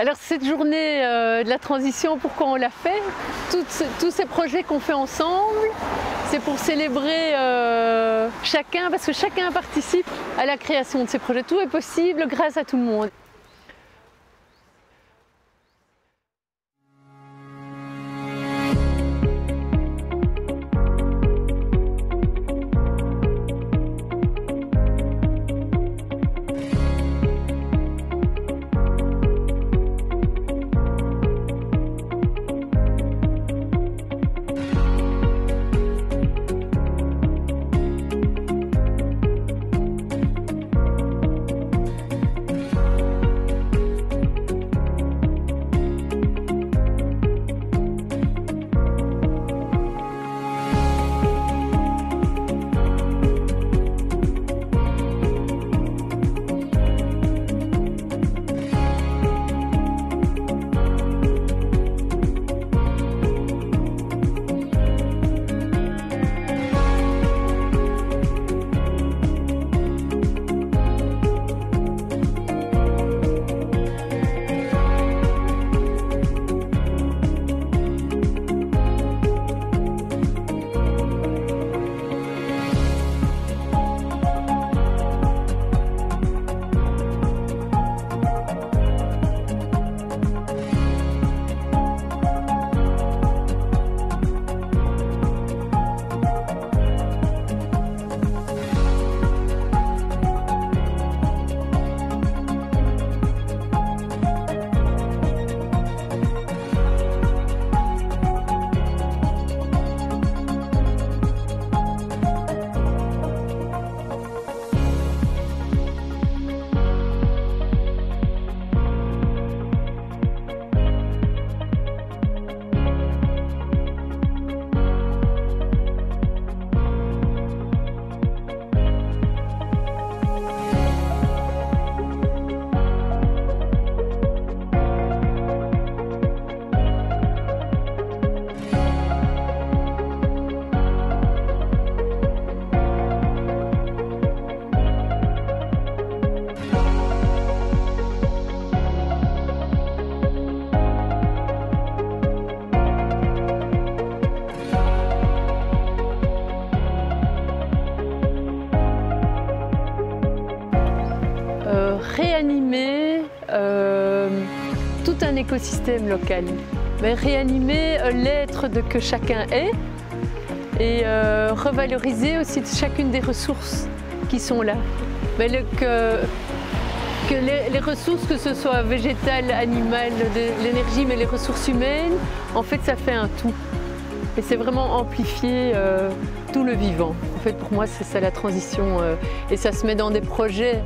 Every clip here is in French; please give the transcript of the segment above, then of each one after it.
Alors cette journée euh, de la transition, pourquoi on l'a fait? Tous ces projets qu'on fait ensemble, c'est pour célébrer euh, chacun, parce que chacun participe à la création de ces projets. Tout est possible grâce à tout le monde. Réanimer euh, tout un écosystème local, mais réanimer euh, l'être de que chacun est et euh, revaloriser aussi chacune des ressources qui sont là. Mais que, les, ressources, que ce soit végétales, animales, l'énergie, mais les ressources humaines, en fait, ça fait un tout. Et c'est vraiment amplifier tout le vivant. En fait, pour moi, c'est ça la transition. et ça se met dans des projets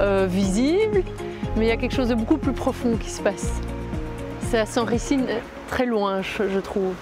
euh, visible, mais il y a quelque chose de beaucoup plus profond qui se passe. Ça s'enricine très loin, je trouve.